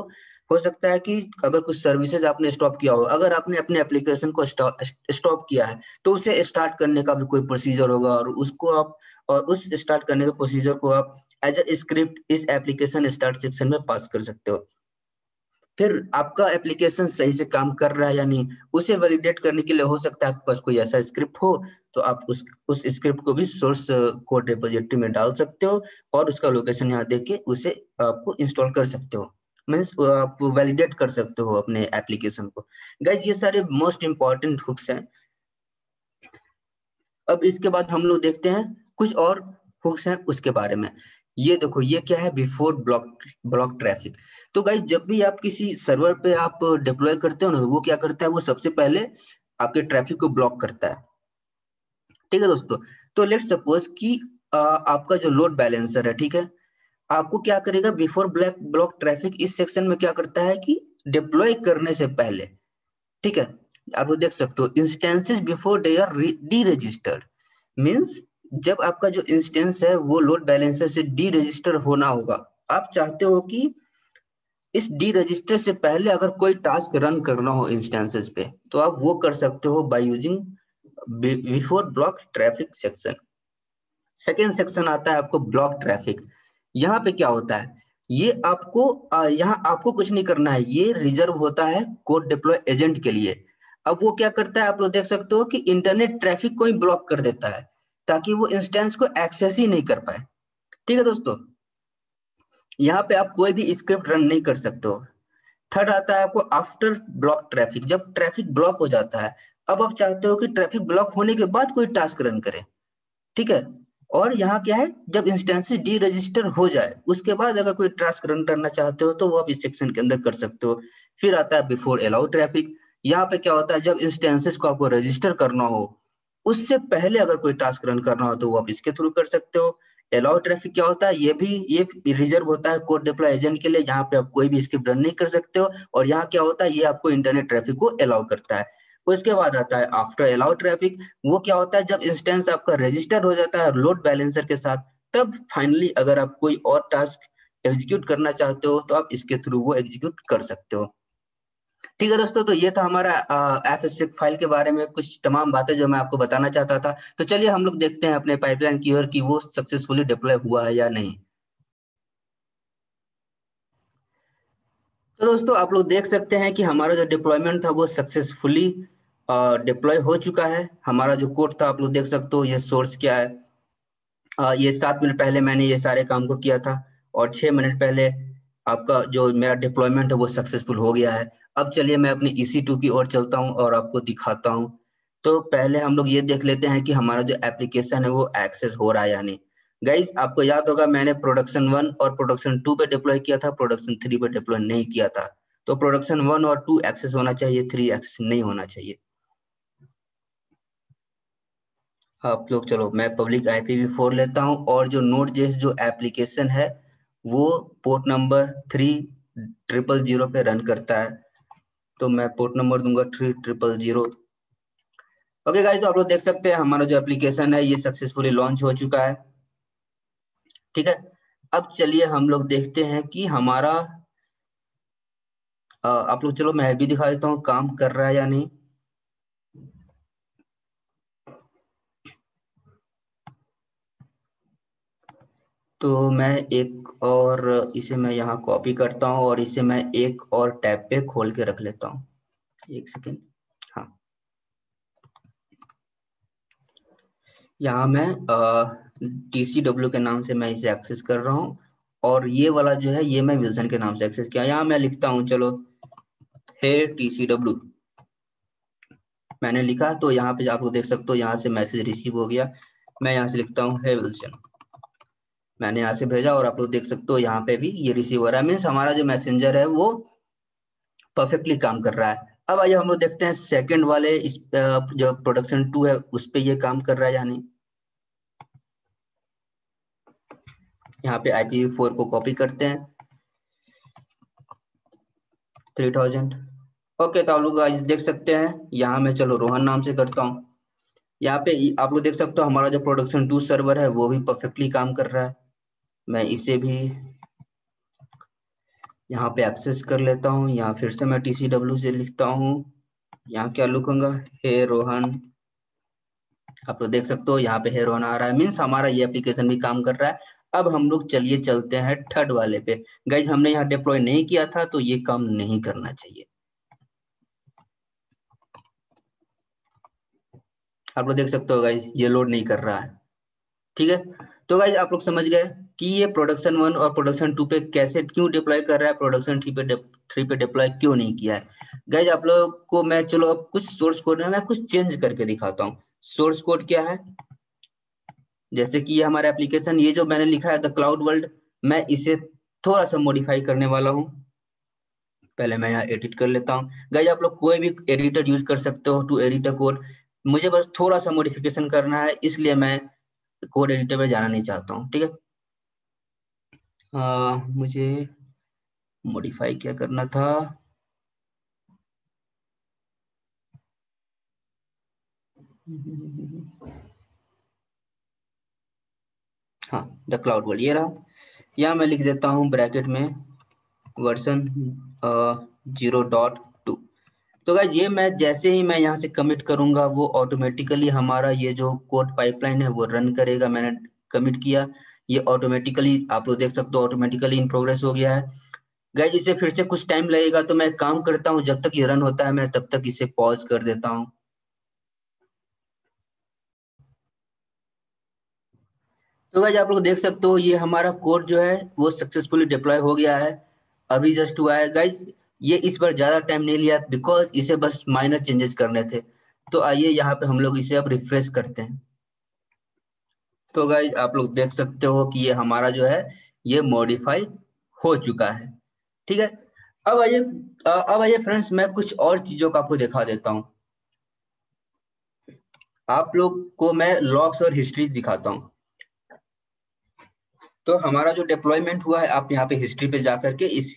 हो सकता है कि अगर कुछ सर्विसेज़ आपने स्टॉप किया हो, अगर आपने अपने एप्लीकेशन को स्टॉप किया है तो उसे स्टार्ट करने का भी कोई प्रोसीजर होगा और उसको आप, और उस स्टार्ट करने के प्रोसीजर को आप एज ए स्क्रिप्ट इस एप्लीकेशन स्टार्ट सेक्शन में पास कर सकते हो। फिर आपका एप्लीकेशन सही से काम कर रहा है या नहीं, उसे वैलिडेट करने के लिए हो सकता है आपके पास कोई ऐसा स्क्रिप्ट हो तो आप उस उस स्क्रिप्ट को भी सोर्स कोड रिपोजिटरी में डाल सकते हो और उसका लोकेशन यहाँ देख के उसे आपको इंस्टॉल कर सकते हो। मीन्स आप वैलिडेट कर सकते हो अपने एप्लीकेशन को। गाइज़ ये सारे मोस्ट इंपॉर्टेंट हुक्स हैं। अब इसके बाद हम लोग देखते हैं कुछ और हुक्स हैं उसके बारे में। ये देखो, ये क्या है? बिफोर ब्लॉक ब्लॉक ट्रैफ़िक तो गाइज़ जब भी आप किसी सर्वर पे आप डिप्लॉय करते हो ना तो वो क्या करता है? वो सबसे पहले आपके ट्रैफ़िक को ब्लॉक करता है। ठीक है दोस्तों? तो लेट सपोज़ कि आपका जो लोड बैलेंसर है, ठीक है? आपको क्या करेगा? बिफोर ब्लैक ब्लॉक ट्रैफ़िक इस सेक्शन में क्या करता है कि डिप्लॉय करने से पहले, ठीक है? आप देख सकते हो instances before they are deregistered means जब आपका जो इंस्टेंस है, वो लोड बैलेंसर से डी रजिस्टर होना होगा। आप चाहते हो कि इस डी रजिस्टर से पहले अगर कोई टास्क रन करना हो इंस्टेंसेस पे तो आप वो कर सकते हो by using before block traffic section second section आता है आपको ब्लॉक ट्रैफ़िक यहाँ पे क्या होता है? ये आपको यहाँ आपको कुछ नहीं करना है। ये रिज़र्व होता है कोड डिप्लॉय एजेंट के लिए। अब वो क्या करता है? आप लोग देख सकते हो कि इंटरनेट ट्रैफ़िक को ही ब्लॉक कर देता है, ताकि वो इंस्टेंस को एक्सेस ही नहीं कर पाए। ठीक है दोस्तों? यहाँ पे आप कोई भी स्क्रिप्ट रन नहीं कर सकते हो। थर्ड आता है आपको आफ्टर ब्लॉक ट्रैफ़िक जब ट्रैफ़िक ब्लॉक हो जाता है, अब आप चाहते हो कि ट्रैफ़िक ब्लॉक होने के बाद कोई टास्क रन करे। ठीक है? और यहाँ क्या है? जब इंस्टेंसेस डी रजिस्टर हो जाए, उसके बाद अगर कोई टास्क रन करना चाहते हो तो वो आप इस सेक्शन के अंदर कर सकते हो। फिर आता है बिफोर अलाउ ट्रैफ़िक यहाँ पे क्या होता है? जब इंस्टेंसेस को आपको रजिस्टर करना हो, उससे पहले अगर कोई टास्क रन करना हो तो वो आप इसके थ्रू कर सकते हो। अलाउ ट्रैफ़िक क्या होता है? ये भी, ये रिज़र्व होता है कोड डिप्लॉय एजेंट के लिए, जहाँ पे आप कोई भी स्क्रिप्ट रन नहीं कर सकते हो। और यहाँ क्या होता है? ये आपको इंटरनेट ट्रैफ़िक को अलाउ करता है। उसके बाद आता है आफ्टर अलाउ ट्रैफ़िक वो क्या होता है? जब इंस्टेंस आपका रजिस्टर हो जाता है लोड बैलेंसर के साथ, तब फाइनली अगर आप कोई और टास्क एग्जीक्यूट करना चाहते हो तो आप इसके थ्रू वो एग्जीक्यूट कर सकते हो। ठीक है दोस्तों तो ये था हमारा एफ़ स्ट्रिक फ़ाइल के बारे में कुछ तमाम बातें जो मैं आपको बताना चाहता था। तो चलिए हम लोग देखते हैं अपने पाइपलाइन की ओर कि वो सक्सेसफुली डिप्लॉय हुआ है या नहीं। तो दोस्तों आप लोग देख सकते हैं कि हमारा जो डिप्लॉयमेंट था वो सक्सेसफुली डिप्लॉय हो चुका है। हमारा जो कोड था आप लोग देख सकते हो ये सोर्स क्या है। आ, ये सात मिनट पहले मैंने ये सारे काम को किया था और छह मिनट पहले आपका जो मेरा डिप्लॉयमेंट है वो सक्सेसफुल हो गया है। अब चलिए मैं अपनी ई टू की ओर चलता हूँ और आपको दिखाता हूँ। तो पहले हम लोग ये देख लेते हैं कि हमारा जो एप्लीकेशन है वो एक्सेस हो रहा है या नहीं। गाइज़ आपको याद होगा मैंने प्रोडक्शन वन और प्रोडक्शन टू पे डिप्लॉय किया था प्रोडक्शन थ्री पे डिप्लॉय नहीं किया था। तो प्रोडक्शन वन और टू एक्सेस होना चाहिए थ्री एक्सेस नहीं होना चाहिए। आप लोग, चलो, मैं पब्लिक फोर लेता हूँ और जो नोट जेस जो एप्लीकेशन है, वो port number three triple zero पे रन करता है। तो मैं पोर्ट नंबर दूँगा three triple zero okay guys तो आप लोग देख सकते हैं, हमारा जो एप्लीकेशन है, ये सक्सेसफुली लॉन्च हो चुका है। ठीक है? अब चलिए हम लोग देखते हैं कि हमारा आप लोग, चलो मैं भी दिखा देता हूँ, काम कर रहा है या नहीं। तो मैं एक और इसे मैं यहाँ कॉपी करता हूँ और इसे मैं एक और टैब पे खोल के रख लेता हूँ। एक सेकेंड हाँ। यहाँ मैं टी सी डब्ल्यू के नाम से मैं इसे एक्सेस कर रहा हूँ और ये वाला जो है, ये मैं विल्सन के नाम से एक्सेस किया। यहाँ मैं लिखता हूँ, चलो। हे टी सी डब्ल्यू मैंने लिखा तो यहाँ पे आप लोग देख सकते हो, यहाँ से मैसेज रिसीव हो गया। मैं यहाँ से लिखता हूँ हे विल्सन मैंने यहाँ से भेजा और आप लोग देख सकते हो यहाँ पे भी ये रिसीव हो। रहा है मीन्स हमारा जो मैसेंजर है वो परफेक्टली काम कर रहा है। अब आइए हम लोग देखते हैं सेकंड वाले इस जो प्रोडक्शन टू है, उस पर ये काम कर रहा है यानी यहाँ पे आईपी फोर को कॉपी करते हैं। थ्री थाउज़ेंड ओके तो आप लोग देख सकते हैं, यहाँ मैं चलो रोहन नाम से करता हूँ। यहाँ पे आप लोग देख सकते हो हमारा जो प्रोडक्शन टू सर्वर है, वो भी परफेक्टली काम कर रहा है। मैं इसे भी यहाँ पे एक्सेस कर लेता हूँ, यहाँ फिर से मैं टी डब्ल्यू से लिखता हूँ। यहाँ क्या लिखूँगा? हे रोहन, आप लोग देख सकते हो, यहाँ पे हे रोहन आ रहा है। मीन्स हमारा ये एप्लीकेशन भी काम कर रहा है। अब हम लोग चलिए चलते हैं थर्ड वाले पे। गाइज़ हमने यहाँ डिप्लॉय नहीं किया था तो ये काम नहीं करना चाहिए। आप लोग देख सकते हो गाइज़ ये लोड नहीं कर रहा है। ठीक है? तो गाइज़ आप लोग समझ गए? कि ये प्रोडक्शन वन और प्रोडक्शन टू पे कैसे क्यों डिप्लॉय कर रहा है प्रोडक्शन थ्री पे थ्री पे डिप्लॉय क्यों नहीं किया है? गैज आप लोग को मैं, चलो अब कुछ सोर्स कोड में मैं कुछ चेंज करके दिखाता हूँ। सोर्स कोड क्या है? जैसे कि ये हमारा एप्लीकेशन ये जो मैंने लिखा है द क्लाउड वर्ल्ड मैं इसे थोड़ा सा मॉडिफाई करने वाला हूँ। पहले मैं यहाँ एडिट कर लेता हूँ। गाइज़ आप लोग कोई भी एडिटर यूज़ कर सकते हो टू एडिट कोड मुझे बस थोड़ा सा मॉडिफिकेशन करना है, इसलिए मैं कोड एडिटर में जाना नहीं चाहता हूँ, ठीक है? मुझे मॉडिफाई क्या करना था? हाँ द क्लाउड वर्ल्ड ये रहा। यहाँ मैं लिख देता हूँ ब्रैकेट में वर्सन ज़ीरो डॉट टू तो गाइज़ ये मैं जैसे ही मैं यहाँ से कमिट करूँगा, वो ऑटोमेटिकली हमारा ये जो कोड पाइपलाइन है, वो रन करेगा। मैंने कमिट किया। ये ऑटोमेटिकली आप लोग देख सकते हो ऑटोमेटिकली इन प्रोग्रेस हो गया है। गाइज़ इसे फिर से कुछ टाइम लगेगा तो मैं काम करता हूँ, जब तक ये रन होता है, मैं तब तक इसे पॉज कर देता हूँ। तो गाइज़ आप लोग देख सकते हो, ये हमारा कोड जो है, वो सक्सेसफुली डिप्लॉय हो गया है। अभी जस्ट हुआ है। गाइज़ ये इस बार ज़्यादा टाइम नहीं लिया बिकॉज़ इसे बस माइनर चेंजेस करने थे। तो आइए, यहाँ पे हम लोग इसे अब रिफ्रेश करते हैं। तो गाइज़ आप लोग देख सकते हो कि ये हमारा जो है, ये मॉडिफाई हो चुका है। ठीक है? अब आइए अब आइए फ्रेंड्स मैं कुछ और चीज़ों का आपको दिखा देता हूँ। आप लोग को मैं लॉग्स और हिस्ट्री दिखाता हूँ। तो हमारा जो डिप्लॉयमेंट हुआ है, आप यहाँ पे हिस्ट्री पे जाकर के इस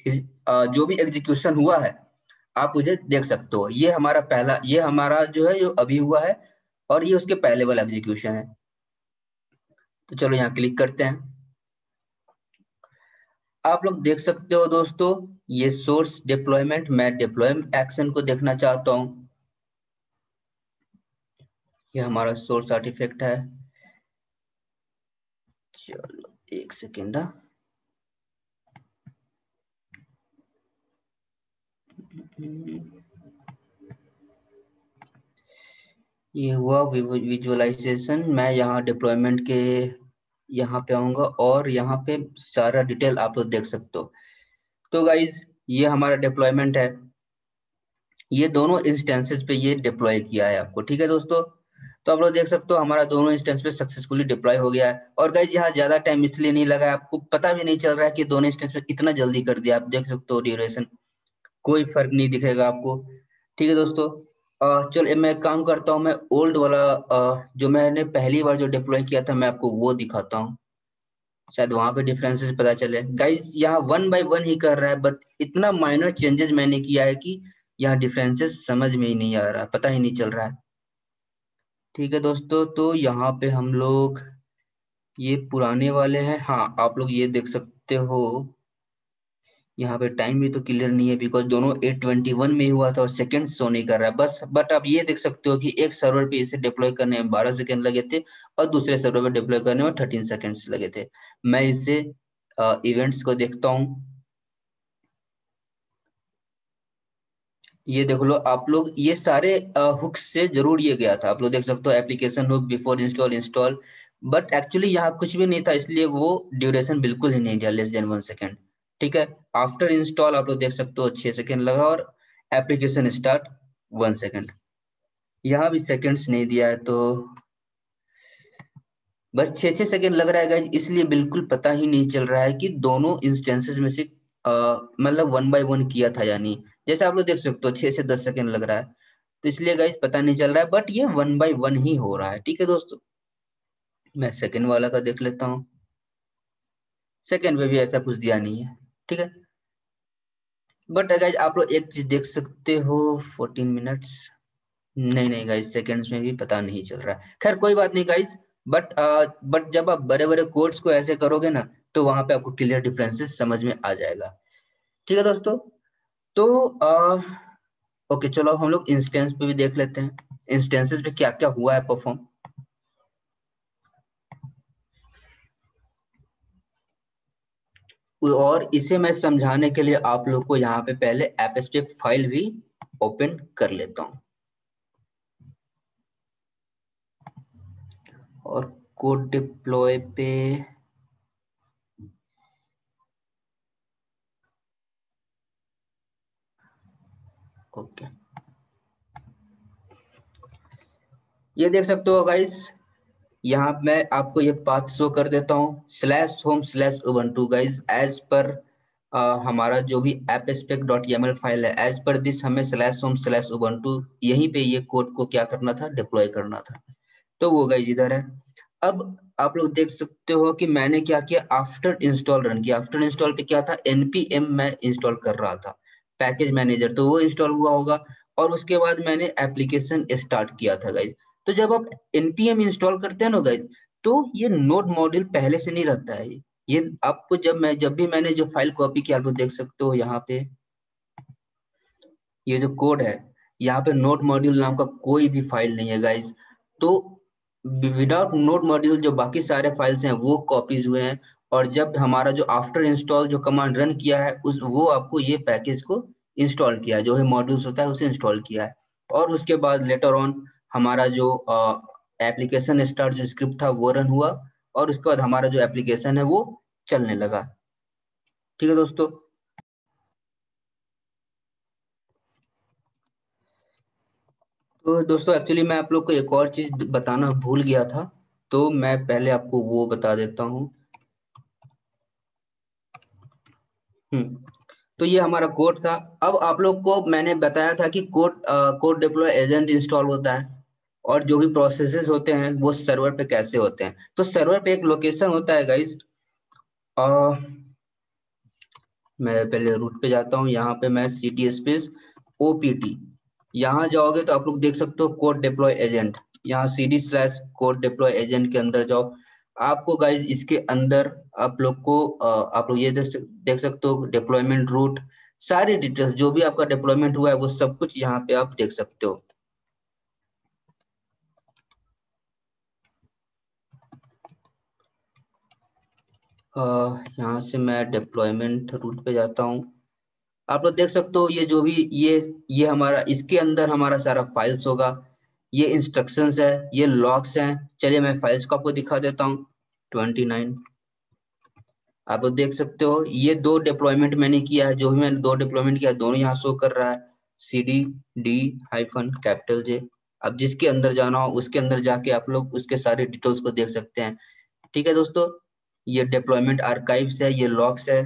जो भी एग्जीक्यूशन हुआ है, आप मुझे देख सकते हो। ये हमारा पहला, ये हमारा जो है जो अभी हुआ है, और ये उसके पहले वाला एग्जीक्यूशन है। तो चलो यहाँ क्लिक करते हैं। आप लोग देख सकते हो दोस्तों, ये सोर्स डिप्लॉयमेंट मैं डिप्लॉयमेंट एक्शन को देखना चाहता हूँ। ये हमारा सोर्स आर्टिफैक्ट है। चलो एक सेकेंड हाँ। ये हुआ विजुअलाइजेशन मैं यहाँ डिप्लॉयमेंट के यहाँ पे आऊँगा और यहाँ पे सारा डिटेल आप लोग देख सकते हो। तो गाइज़ ये हमारा डिप्लॉयमेंट है। ये दोनों इंस्टेंसेस पे ये डिप्लॉय किया है आपको, ठीक है दोस्तों? तो आप लोग देख सकते हो हमारा दोनों इंस्टेंस पे सक्सेसफुली डिप्लॉय हो गया है। और गाइज़ यहाँ ज़्यादा टाइम इसलिए नहीं लगा आपको पता भी नहीं चल रहा है कि दोनों इंस्टेंस पे इतना जल्दी कर दिया। आप देख सकते हो ड्यूरेशन कोई फ़र्क नहीं दिखेगा आपको। ठीक है दोस्तों? चलो मैं काम करता हूँ, मैं ओल्ड वाला जो मैंने पहली बार जो डिप्लॉय किया था, मैं आपको वो दिखाता हूँ। शायद वहाँ पे डिफरेंसेस पता चले। गाइज़ यहाँ वन बाय वन ही कर रहा है बट इतना माइनर चेंजेस मैंने किया है कि यहाँ डिफरेंसेस समझ में ही नहीं आ रहा, पता ही नहीं चल रहा है। ठीक है दोस्तों तो यहाँ पे हम लोग ये पुराने वाले हैं। हाँ आप लोग ये देख सकते हो। यहाँ पे टाइम भी तो क्लियर नहीं है बिकॉज़ दोनों 821 में हुआ था और सेकंड शो नहीं कर रहा है। बस बट आप ये देख सकते हो कि एक सर्वर पे इसे डिप्लॉय करने में 12 सेकंड लगे थे और दूसरे सर्वर पे डिप्लॉय करने में 13 सेकंड्स लगे थे। मैं इसे इवेंट्स को देखता हूँ। ये देख लो, आप लोग, ये सारे हुक से ज़रूर ये गया था। आप लोग देख सकते हो application hook before install install but actually यहाँ कुछ भी नहीं था, इसलिए वो ड्यूरेशन बिल्कुल ही नहीं दिया लेस देन वन सेकेंड ठीक है? आफ्टर इंस्टॉल आप लोग देख सकते हो छह सेकेंड लगा और एप्लीकेशन स्टार्ट वन सेकेंड यहाँ भी सेकेंड्स नहीं दिया है तो बस छह छह सेकेंड लग रहा है इसलिए बिल्कुल पता ही नहीं चल रहा है कि दोनों इंस्टेंसेस में से मतलब वन बाय वन किया था यानी जैसे आप लोग देख सकते हो, छह से दस सेकेंड लग रहा है। तो इसलिए गाइज़ पता नहीं चल रहा है बट ये वन बाय वन ही हो रहा है। ठीक है, दोस्तों? मैं सेकेंड वाला का देख लेता हूँ। सेकेंड में भी ऐसा कुछ दिया नहीं है। ठीक है? बट गाइज़ आप लोग एक चीज़ देख सकते हो फोर्टीन मिनट्स नहीं नहीं गाइज़ सेकेंड्स में भी पता नहीं चल रहा खैर कोई बात नहीं गाइज़ बट बट जब आप बड़े बड़े कोड्स को ऐसे करोगे ना तो वहाँ पे आपको क्लियर डिफरेंसेस समझ में आ जाएगा। ठीक है दोस्तों? तो आ, ओके चलो हम लोग इंस्टेंस पे भी देख लेते हैं। इंस्टेंसेस पे क्या क्या हुआ है परफॉर्म और इसे मैं समझाने के लिए आप लोग को यहाँ पे पहले एपस्पेक फ़ाइल भी ओपन कर लेता हूँ। और कोड डिप्लॉय पे ओके ये देख सकते हो गाइस यहाँ मैं आपको ये पाथ शो कर देता हूँ। Slash home slash Ubuntu guys as per हमारा जो भी app spec dot L file है एज पर दिस हमें slash home slash Ubuntu यहीं पे ये कोड को क्या करना था डिप्लॉय करना था। तो वो गाइज़ इधर है। अब आप लोग देख सकते हो कि मैंने क्या किया आफ्टर इंस्टॉल रन किया। आफ्टर इंस्टॉल पे क्या था एनपीएम मैं इंस्टॉल कर रहा था पैकेज मैनेजर तो वो इंस्टॉल हुआ होगा, और उसके बाद मैंने एप्लीकेशन स्टार्ट किया था गाइज़ तो जब आप एनपीएम इंस्टॉल करते हैं ना गाइज़ तो ये नोट मॉड्यूल पहले से नहीं रहता है। ये आपको जब मैं, जब भी मैंने जो फ़ाइल कॉपी किया, आप देख सकते हो यहाँ पे। ये जो कोड है, यहाँ पे नोट मॉड्यूल नाम का कोई भी फ़ाइल नहीं है गाइज़ तो विदाउट नोट मॉड्यूल जो बाकी सारे फाइल्स हैं, वो कॉपीज हुए हैं। और जब हमारा जो आफ्टर इंस्टॉल जो कमांड रन किया है, उस, वो आपको ये पैकेज को इंस्टॉल किया जो है मॉड्यूल्स होता है, उसे इंस्टॉल किया है। और उसके बाद लेटर ऑन हमारा जो एप्लीकेशन स्टार्ट जो स्क्रिप्ट था, वो रन हुआ और उसके बाद हमारा जो एप्लीकेशन है, वो चलने लगा। ठीक है दोस्तों? तो दोस्तों एक्चुअली मैं आप लोग को एक और चीज़ बताना भूल गया था तो मैं पहले आपको वो बता देता हूँ। हम्म तो ये हमारा कोड था। अब आप लोग को मैंने बताया था कि code code deploy agent install होता है। और जो भी प्रोसेसेस होते हैं, वो सर्वर पे कैसे होते हैं? तो सर्वर पे एक लोकेशन होता है गाइज़ मैं पहले रूट पे जाता हूँ। यहाँ पे मैं सी टी स्पेस ओपीटी यहाँ जाओगे तो आप लोग देख सकते हो कोड डिप्लॉय एजेंट यहाँ C D slash code deploy agent के अंदर जाओ। आपको गाइज़ इसके अंदर आप लोग को आप लोग ये देख सकते हो डिप्लॉयमेंट रूट सारी डिटेल्स जो भी आपका डिप्लॉयमेंट हुआ है, वो सब कुछ यहाँ पे आप देख सकते हो। यहाँ से मैं डिप्लॉयमेंट रूट पे जाता हूँ। आप लोग देख सकते हो, ये जो भी, ये ये हमारा, इसके अंदर हमारा सारा फाइल्स होगा। ये इंस्ट्रक्शंस है, ये लॉक्स हैं। चलिए मैं फाइल्स को आपको दिखा देता हूँ। ट्वेंटी नाइन आप लोग देख सकते हो, ये दो डिप्लॉयमेंट मैंने किया है। जो भी मैंने दो डिप्लॉयमेंट किया दोनों यहाँ शो कर रहा है। C D D hyphen capital J अब जिसके अंदर जाना हो, उसके अंदर जाके आप लोग उसके सारे डिटेल्स को देख सकते हैं। ठीक है दोस्तों ये डिप्लॉयमेंट आर्काइव्स है, ये लॉक्स है।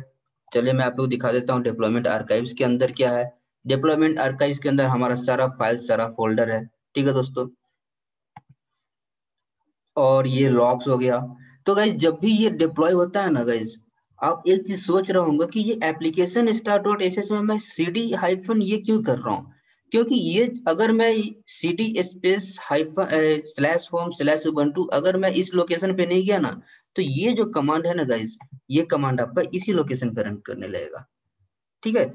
चलिए मैं आप लोग दिखा देता हूँ डिप्लॉयमेंट आर्काइव्स के अंदर क्या है। डिप्लॉयमेंट आर्काइव्स के अंदर हमारा सारा फ़ाइल सारा फोल्डर है। ठीक है दोस्तों? और ये लॉक्स हो गया। तो गाइज़ जब भी ये डिप्लॉय होता है ना गाइज़ आप एक चीज़ सोच रहे होंगे कि ये एप्लीकेशन स्टार्ट डॉट एस में मैं सी डी हाइफन ये क्यों कर रहा हूँ? क्योंकि ये अगर मैं C D space slash home slash two अगर मैं इस लोकेशन पे नहीं गया ना तो ये जो कमांड है ना गाइज़ ये कमांड आपका इसी लोकेशन पे रन करने लगेगा। ठीक है?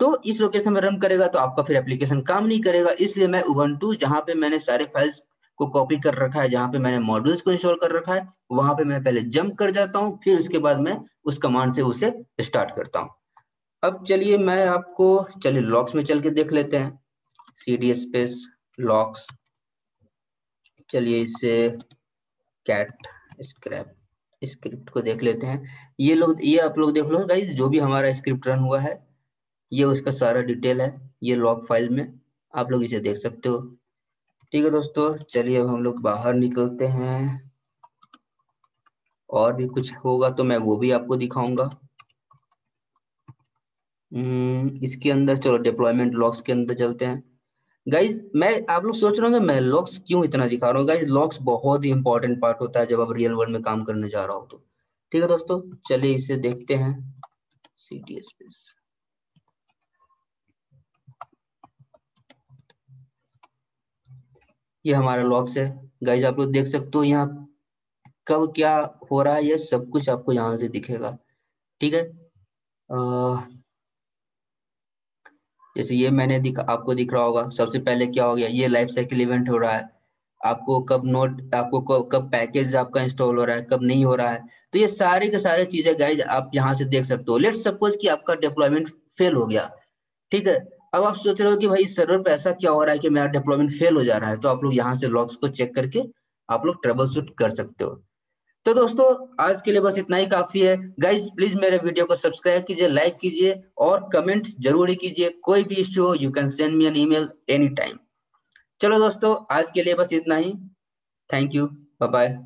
तो इस लोकेशन में रन करेगा तो आपका फिर एप्लीकेशन काम नहीं करेगा। इसलिए मैं उबंटू जहाँ पे मैंने सारे फाइल्स को कॉपी कर रखा है, जहाँ पे मैंने मॉड्यूल्स को इंस्टॉल कर रखा है, वहाँ पे मैं पहले जंप कर जाता हूँ, फिर उसके बाद मैं उस कमांड से उसे स्टार्ट करता हूँ। अब चलिए मैं आपको, चलिए लॉक्स में चल के देख लेते हैं। सी स्पेस लॉक्स चलिए इसे कैट स्क्रैप स्क्रिप्ट को देख लेते हैं। ये लोग ये आप लोग देख लो गाइज़ जो भी हमारा स्क्रिप्ट रन हुआ है ये उसका सारा डिटेल है ये लॉग फ़ाइल में आप लोग इसे देख सकते हो। ठीक है दोस्तों चलिए अब हम लोग बाहर निकलते हैं। और भी कुछ होगा तो मैं वो भी आपको दिखाऊँगा। हम्म, इसके अंदर चलो डिप्लॉयमेंट लॉक्स के अंदर चलते हैं। गाइज़ मैं, आप लोग सोच रहे होंगे, मैं लॉक्स क्यों इतना दिखा रहा हूँ? गाइज़ लॉक्स बहुत ही इंपॉर्टेंट पार्ट होता है जब आप रियल वर्ल्ड में काम करने जा रहा हो तो। ठीक है दोस्तों, चलिए इसे देखते हैं। सी टी स्पेस ये हमारा लॉक्स है। गाइज़ आप लोग देख सकते हो यहाँ कब क्या हो रहा है, ये सब कुछ आपको यहाँ से दिखेगा। ठीक है? जैसे ये मैंने दिख, आपको दिख रहा होगा, सबसे पहले क्या हो गया, ये लाइफ साइकिल इवेंट हो रहा है। आपको कब नोट आपको कब कब पैकेज आपका इंस्टॉल हो रहा है, कब नहीं हो रहा है। तो ये सारी के सारे चीज़ें गाइज़ आप यहाँ से देख सकते हो। लेट सपोज़ कि आपका डिप्लॉयमेंट फेल हो गया, ठीक है? अब आप सोच रहे हो कि भाई सर्वर पे ऐसा क्या हो रहा है कि मेरा डिप्लॉयमेंट फेल हो जा रहा है तो आप लोग यहाँ से लॉग्स को चेक करके आप लोग ट्रबल शूट कर सकते हो। तो दोस्तों, आज के लिए बस इतना ही काफ़ी है। गाइज़ प्लीज़ मेरे वीडियो को सब्सक्राइब कीजिए लाइक कीजिए और कमेंट ज़रूर कीजिए। कोई भी इश्यू हो you can send me an email any time चलो दोस्तों, आज के लिए बस इतना ही। Thank you bye bye